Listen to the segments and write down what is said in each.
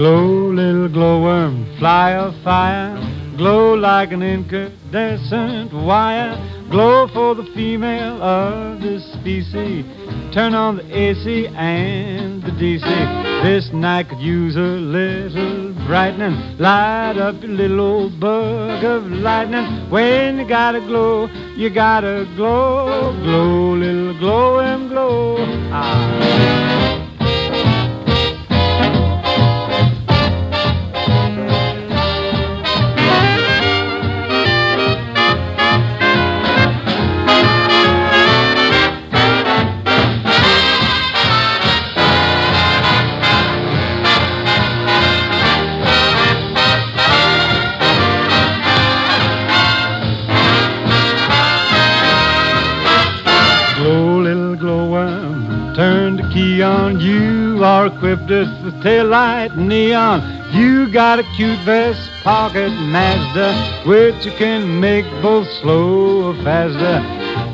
Glow, little glowworm, fly of fire. Glow like an incandescent wire. Glow for the female of this species. Turn on the AC and the DC. This night could use a little brightening. Light up your little old bug of lightning. When you gotta glow, you gotta glow. Glow, key on. You are equipped with tail light neon. You got a cute vest pocket Mazda, which you can make both slow or faster.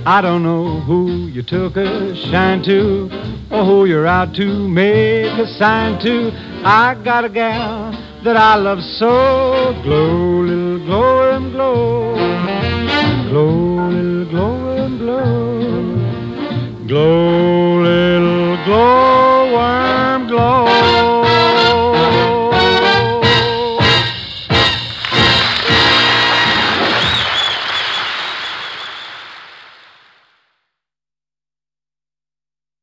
I don't know who you took a shine to, or who you're out to make a sign to. I got a gal that I love so. Glow, little glow and glow. Glow, little glow and glow. Glow, glory.